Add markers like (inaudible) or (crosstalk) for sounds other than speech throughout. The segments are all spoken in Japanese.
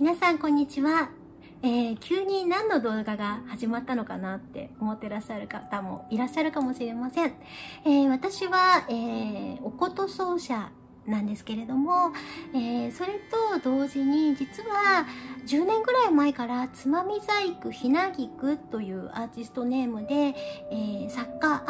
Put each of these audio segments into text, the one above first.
皆さんこんにちは、えー、急に何の動画が始まったのかなって思ってらっしゃる方もいらっしゃるかもしれません、えー、私は、えー、おこと奏者なんですけれども、えー、それと同時に実は10年ぐらい前からつまみ細工ひなぎくというアーティストネームで、えー、作家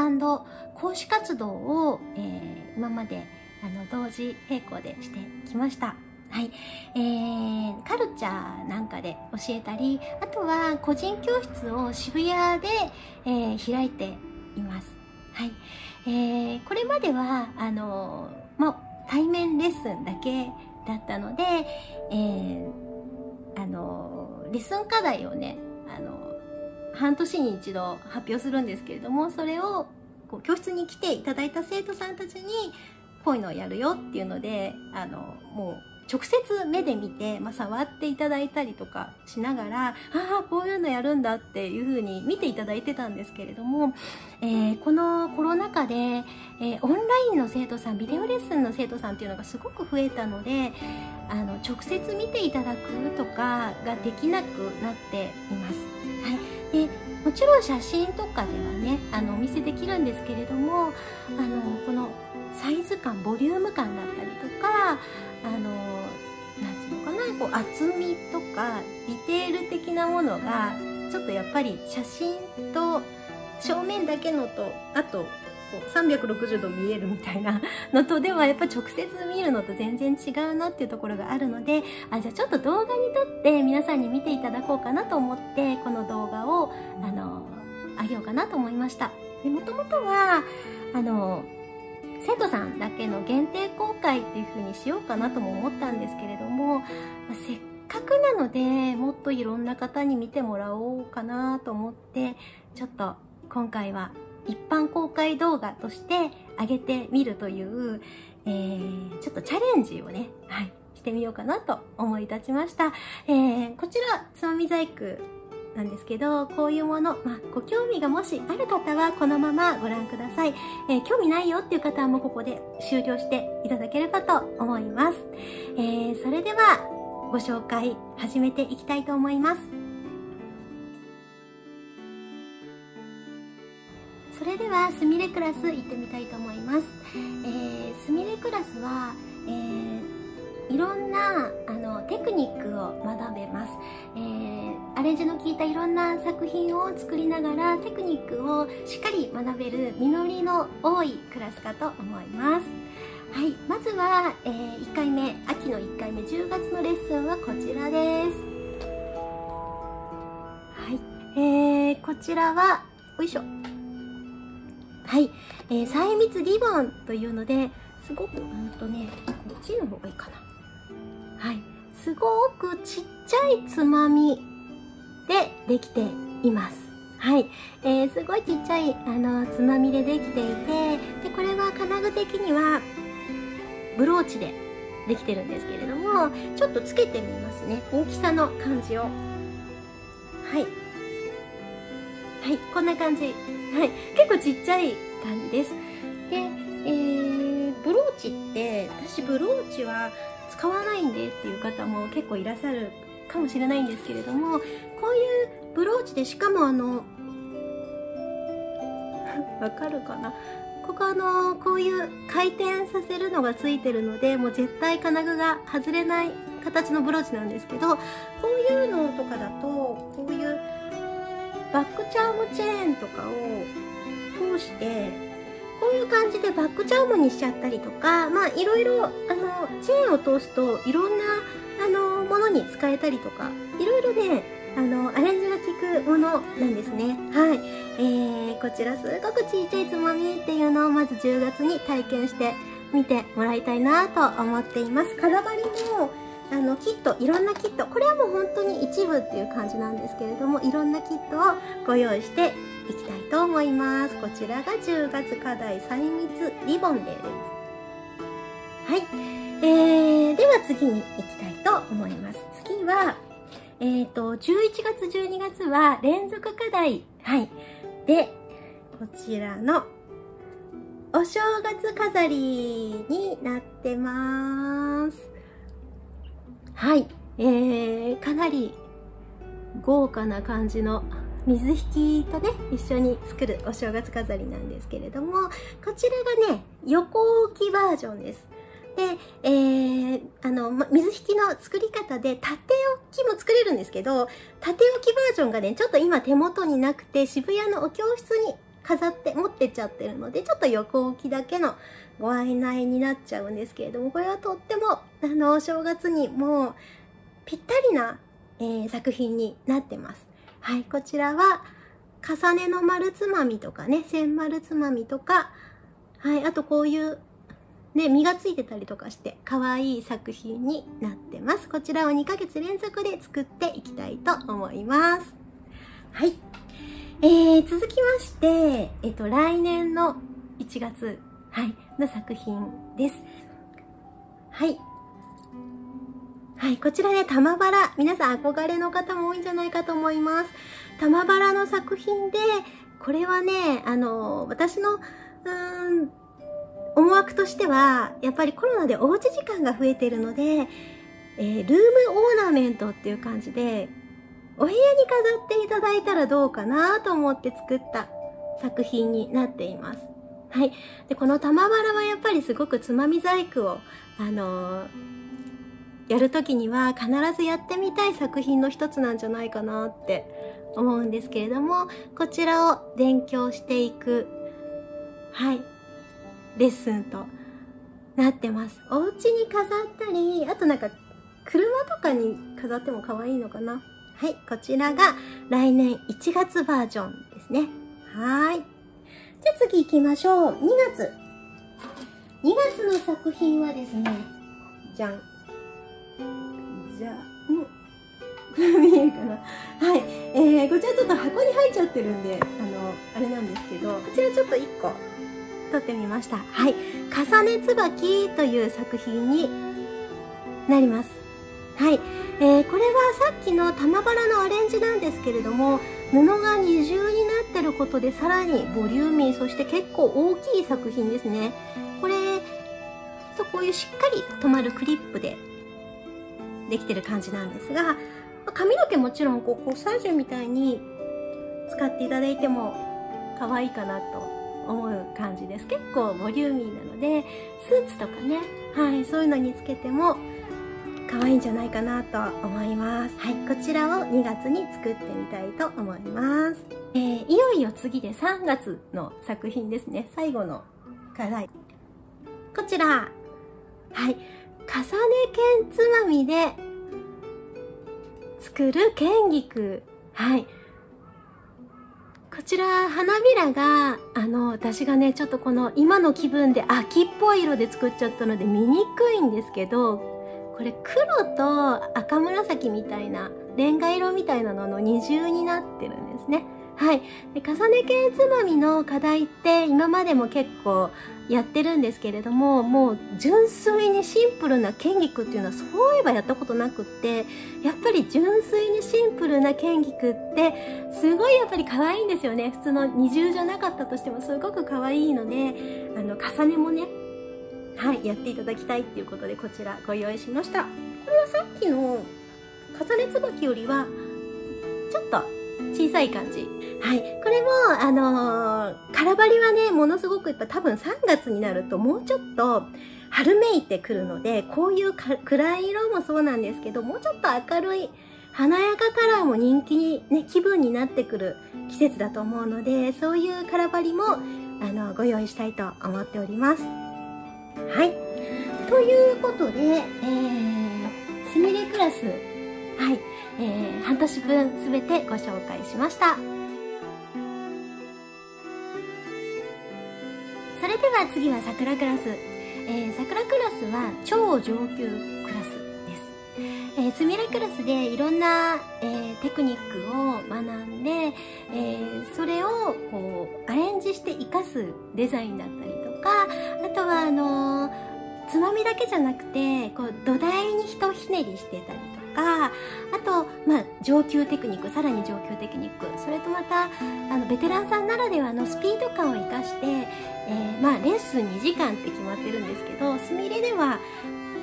講師活動を、えー、今まであの同時並行でしてきました。はい。えー、カルチャーなんかで教えたり、あとは個人教室を渋谷で、えー、開いています。はい。えー、これまでは、あの、もう対面レッスンだけだったので、えー、あの、レッスン課題をね、あの、半年に一度発表するんですけれども、それをこう教室に来ていただいた生徒さんたちに、こういうのをやるよっていうので、あの、もう直接目で見て、まあ、触っていただいたりとかしながら、ああ、こういうのやるんだっていう風に見ていただいてたんですけれども、えー、このコロナ禍で、えー、オンラインの生徒さん、ビデオレッスンの生徒さんっていうのがすごく増えたので、あの、直接見ていただくとかができなくなっています。はい。で、もちろん写真とかではね、あの、お見せできるんですけれども、あの、このサイズ感、ボリューム感だったりとか、あのなんていうのかなこう厚みとかディテール的なものがちょっとやっぱり写真と正面だけのとあと360度見えるみたいな (laughs) のとではやっぱ直接見るのと全然違うなっていうところがあるのであじゃあちょっと動画に撮って皆さんに見ていただこうかなと思ってこの動画をあのあげようかなと思いました。でもともとはあの生徒さんだけの限定公開っていう風にしようかなとも思ったんですけれども、まあ、せっかくなのでもっといろんな方に見てもらおうかなと思ってちょっと今回は一般公開動画として上げてみるという、えー、ちょっとチャレンジをね、はい、してみようかなと思い立ちました。えー、こちら、つまみ細工なんですけど、こういうもの、まあ、ご興味がもしある方はこのままご覧ください。えー、興味ないよっていう方はもうここで終了していただければと思います。えー、それではご紹介始めていきたいと思います。それではすみれクラス行ってみたいと思います。えー、すみれクラスは、えーいろんなあのテクニックを学べます、えー、アレンジの効いたいろんな作品を作りながらテクニックをしっかり学べる実りの多いクラスかと思います。はい、まずは、えー、1回目秋の1回目10月のレッスンはこちらです。はい、えー、こちらはよいしょ。はい、えー、細密リボンというのですごくうんとねこっちの方がいいかな。すごくちっちゃいつまみでできています。はい、えー、すごいちっちゃいあのつまみでできていてでこれは金具的にはブローチでできてるんですけれどもちょっとつけてみますね。大きさの感じを。はい。はいこんな感じ。はい。結構ちっちゃい感じです。で、ー、チって私ブローチは使わないんでっていう方も結構いらっしゃるかもしれないんですけれどもこういうブローチでしかもあの (laughs) わかるかな？ここあのこういう回転させるのがついてるのでもう絶対金具が外れない形のブローチなんですけどこういうのとかだとこういうバックチャームチェーンとかを通してこういう感じでバックチャームにしちゃったりとか、まあいろいろ、あの、チェーンを通すといろんな、あの、ものに使えたりとか、いろいろね、あの、アレンジが効くものなんですね。はい。えー、こちらすごくちっちゃいつまみっていうのをまず10月に体験してみてもらいたいなと思っています。かざばりも、あの、キット、いろんなキット、これはもう本当に一部っていう感じなんですけれども、いろんなキットをご用意していきたいと思います。こちらが10月課題細密リボンです。はい。えー、では次に行きたいと思います。次は、えっ、ー、と、11月、12月は連続課題。はい。で、こちらのお正月飾りになってます。はい。えー、かなり豪華な感じの水引きとね一緒に作るお正月飾りなんですけれどもこちらがね横置きバージョンですで、えー、あの、水引きの作り方で縦置きも作れるんですけど縦置きバージョンがねちょっと今手元になくて渋谷のお教室に飾って持ってっちゃってるのでちょっと横置きだけのご案内になっちゃうんですけれどもこれはとってもあのお正月にもうぴったりな、えー、作品になってます。はい、こちらは重ねの丸つまみとかね、線丸つまみとか、はい、あとこういうね、実がついてたりとかして可愛い作品になってます。こちらを2ヶ月連続で作っていきたいと思います。はい。えー、続きまして、えっと、来年の1月、はい、の作品です。はい。はい、こちらね、玉バラ。皆さん憧れの方も多いんじゃないかと思います。玉バラの作品で、これはね、あの、私の、うーん、思惑としては、やっぱりコロナでおうち時間が増えてるので、えー、ルームオーナメントっていう感じで、お部屋に飾っていただいたらどうかなと思って作った作品になっています。はい。で、この玉バラはやっぱりすごくつまみ細工を、あのーやる時には必ずやってみたい作品の一つなんじゃないかなって思うんですけれどもこちらを勉強していくはいレッスンとなってます。お家に飾ったりあとなんか車とかに飾っても可愛いのかな。はいこちらが来年1月バージョンですね。はい。じゃあ次行きましょう。2月。2月の作品はですねじゃん。じゃ、ん、見えるかなはい、えー、こちらちょっと箱に入っちゃってるんで、あの、あれなんですけど、こちらちょっと1個撮ってみました。はい、重ね椿という作品になります。はい、えー、これはさっきの玉バラのアレンジなんですけれども、布が二重になってることでさらにボリューミー、そして結構大きい作品ですね。これ、とこういうしっかり止まるクリップでできてる感じなんですが、髪の毛もちろんこうコサージュみたいに使っていただいても可愛いかなと思う感じです。結構ボリューミーなので、スーツとかね、はい、そういうのにつけても可愛いんじゃないかなと思います。はい、こちらを2月に作ってみたいと思います。えー、いよいよ次で3月の作品ですね。最後の課題。こちら。はい。重ね剣つまみで作る剣菊。はい。こちら、花びらが、あの、私がね、ちょっとこの今の気分で秋っぽい色で作っちゃったので見にくいんですけど、これ黒と赤紫みたいな、レンガ色みたいなのの二重になってるんですね。はい。で重ね系つまみの課題って今までも結構やってるんですけれども、もう純粋にシンプルな剣菊っていうのはそういえばやったことなくって、やっぱり純粋にシンプルな剣菊ってすごいやっぱり可愛いんですよね。普通の二重じゃなかったとしてもすごく可愛いので、あの、重ねもね、はい、やっていただきたいっていうことでこちらご用意しました。これはさっきの重ね椿よりはちょっと小さい感じはい。これも、あのー、カラバリはね、ものすごくやっぱ多分3月になるともうちょっと春めいてくるので、こういう暗い色もそうなんですけど、もうちょっと明るい華やかカラーも人気に、ね、気分になってくる季節だと思うので、そういうカラバリも、あの、ご用意したいと思っております。はい。ということで、えー、すみれクラス、はい、えー、半年分すべてご紹介しました。それでは次は桜クラス。えー、桜クラスは超上級クラスです。えー、スミレクラスでいろんな、えー、テクニックを学んで、えー、それをこうアレンジして活かすデザインだったりとか、あとはあの、つまみだけじゃなくて、こう土台にひひねりしてたりとか、あと、まあ、上級テクニック、さらに上級テクニック、それとまた、あの、ベテランさんならではのスピード感を活かして、えー、まあ、レッスン2時間って決まってるんですけど、すみれでは、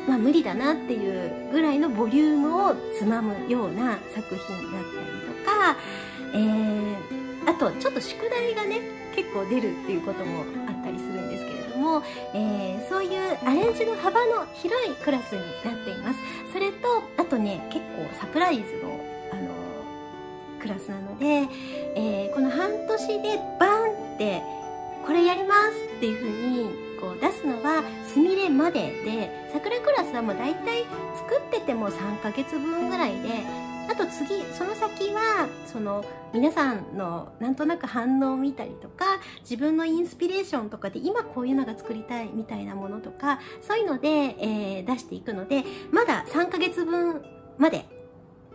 まあ無理だなっていうぐらいのボリュームをつまむような作品だったりとか、えー、あとちょっと宿題がね結構出るっていうこともあったりするも、えー、そういうアレンジの幅の広いクラスになっています。それとあとね結構サプライズのあのクラスなので、えー、この半年でバーンってこれやりますっていう風にこう出すのはすみれまでで桜クラスはもう大体作ってても3ヶ月分ぐらいであと次その先はその皆さんのなんとなく反応を見たりとか自分のインスピレーションとかで今こういうのが作りたいみたいなものとかそういうので、えー、出していくのでまだ3ヶ月分まで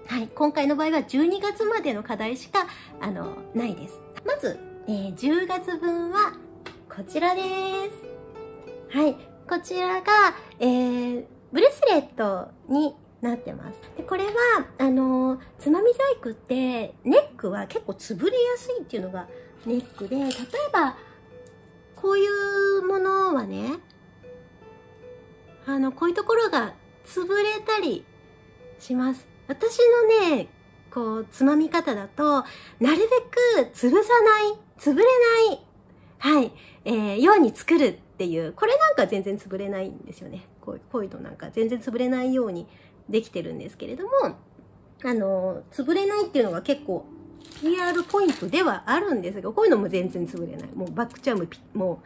はい、今回の場合は12月までの課題しかあのないです。まず、えー、10月分はこちらです。はい、こちらが、えー、ブレスレットになってます。でこれは、あの、つまみ細工って、ネックは結構潰れやすいっていうのがネックで、例えば、こういうものはね、あの、こういうところが潰れたりします。私のね、こう、つまみ方だと、なるべく潰さない、潰れない、はい、えー、ように作るっていう、これなんか全然潰れないんですよね。こうこういうのなんか全然潰れないようにできてるんですけれども、あの、潰れないっていうのが結構 PR ポイントではあるんですが、こういうのも全然潰れない。もうバックチャームも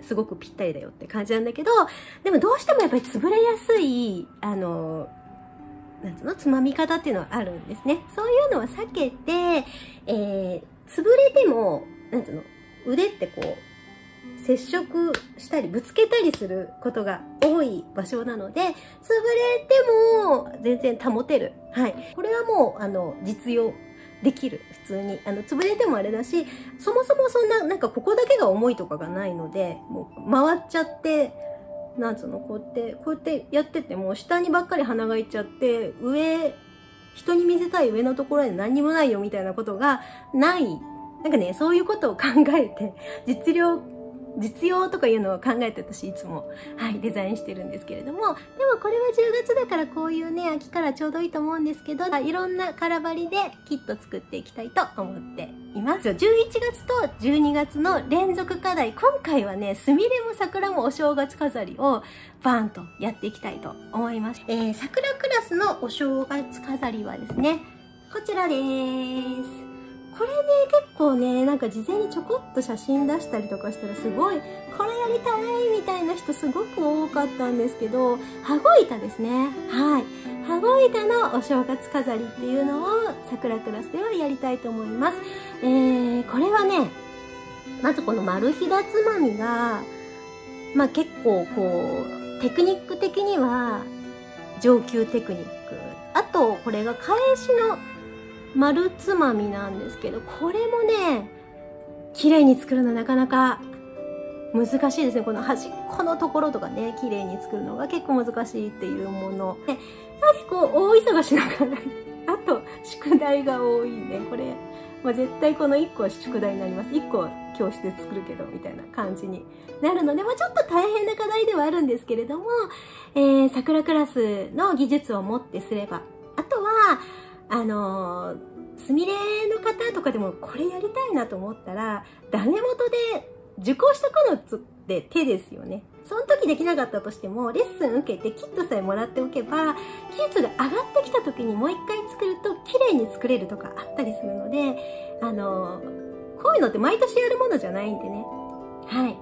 うすごくぴったりだよって感じなんだけど、でもどうしてもやっぱり潰れやすい、あの、なんつうの？つまみ方っていうのはあるんですね。そういうのは避けて、えー、潰れても、なんつうの？腕ってこう、接触したりぶつけたりすることが多い場所なので、潰れても全然保てる。はい。これはもう、あの、実用できる。普通に。あの、潰れてもあれだし、そもそもそんな、なんかここだけが重いとかがないので、もう回っちゃって、なんつうの、こうやって、こうやってやってても、下にばっかり鼻がいっちゃって、上、人に見せたい上のところで何にもないよみたいなことがない。なんかね、そういうことを考えて、実量実用とかいうのを考えて私いつも、はい、デザインしてるんですけれども、でもこれは10月だからこういうね、秋からちょうどいいと思うんですけど、いろんな空張りでキット作っていきたいと思っています。11月と12月の連続課題、今回はね、すみれも桜もお正月飾りをバーンとやっていきたいと思います。えー、桜クラスのお正月飾りはですね、こちらです。これね、結構ね、なんか事前にちょこっと写真出したりとかしたらすごい、これやりたいみたいな人すごく多かったんですけど、羽子板ですね。はい。羽子板のお正月飾りっていうのを桜クラスではやりたいと思います。えー、これはね、まずこの丸ひだつまみが、まあ結構こう、テクニック的には上級テクニック。あと、これが返しの丸つまみなんですけど、これもね、綺麗に作るのなかなか難しいですね。この端っこのところとかね、綺麗に作るのが結構難しいっていうもの。で、結構大忙しながら、あと、宿題が多いね。これ、まあ、絶対この1個は宿題になります。1個は教室で作るけど、みたいな感じになるので、まあ、ちょっと大変な課題ではあるんですけれども、えー、桜クラスの技術を持ってすれば、あとは、あのすみれの方とかでもこれやりたいなと思ったら、ダメ元で受講しとくのって手ですよね。その時できなかったとしても、レッスン受けてキットさえもらっておけば、技術が上がってきた時にもう一回作ると綺麗に作れるとかあったりするので、あのこういうのって毎年やるものじゃないんでね。はい。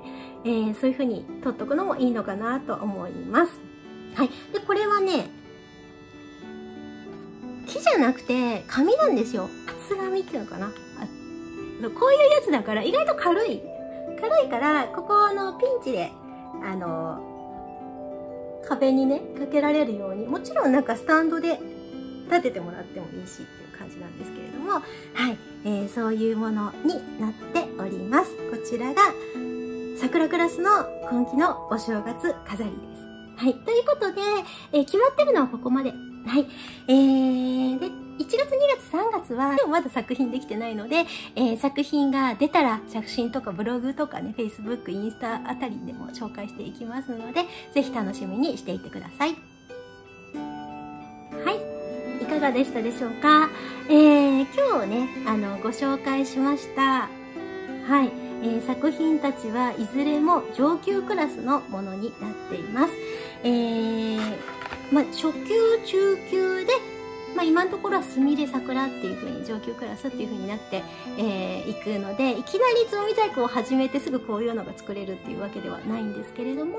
えー、そういう風に取っとくのもいいのかなと思います。はい。で、これはね、木じゃなくて紙なんですよ。厚紙っていうのかな。こういうやつだから意外と軽い。軽いからここのピンチであの壁にねかけられるようにもちろんなんかスタンドで立ててもらってもいいしっていう感じなんですけれども。はい、えー、そういうものになっております。こちらが桜クラスの今季のお正月飾りです。はい。ということで、えー、決まってるのはここまで。はい。えー、で、1月、2月、3月は、でもまだ作品できてないので、えー、作品が出たら写真とかブログとかね、Facebook、インスタあたりでも紹介していきますので、ぜひ楽しみにしていてください。はい。いかがでしたでしょうか？えー、今日ね、あの、ご紹介しました。はい。えー、作品たちはいずれも上級クラスのものになっています。えー、まあ、初級、中級でまあ、今のところはすみれ桜っていう風に上級クラスっていう風になってい、えー、くのでいきなりつぼみ細工を始めてすぐこういうのが作れるっていうわけではないんですけれども、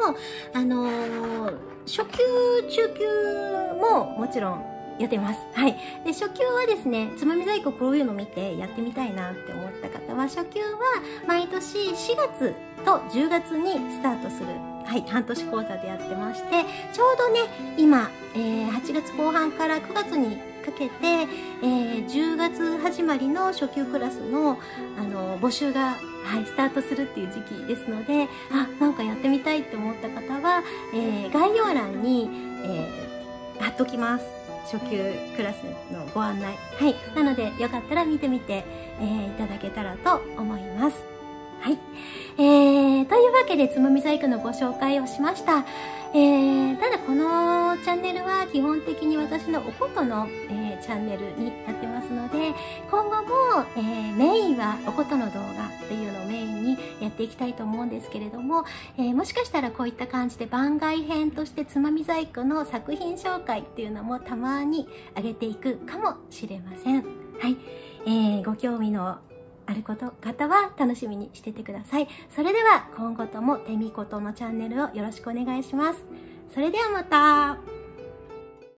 あのー、初級中級ももちろんやってます。はい。で、初級はですね、つまみ細工こういうの見てやってみたいなって思った方は、初級は毎年4月と10月にスタートする、はい、半年講座でやってまして、ちょうどね、今、えー、8月後半から9月にかけて、えー、10月始まりの初級クラスの、あの、募集がはい、スタートするっていう時期ですので、あ、なんかやってみたいって思った方は、えー、概要欄に、えー、貼っときます。初級クラスのご案内。はい。なので、よかったら見てみて、えー、いただけたらと思います。はい。えー、というわけで、つまみ細工のご紹介をしました。えー、ただこのチャンネルは基本的に私のおことの、えー、チャンネルになってますので、今後も、えー、メインはおことの動画っていうのをメインにやっていきたいと思うんですけれども、えー、もしかしたらこういった感じで番外編としてつまみ細工の作品紹介っていうのもたまに上げていくかもしれません。はい。えー、ご興味のあること方は楽しみにしててください。それでは今後ともテミコトのチャンネルをよろしくお願いします。それではまた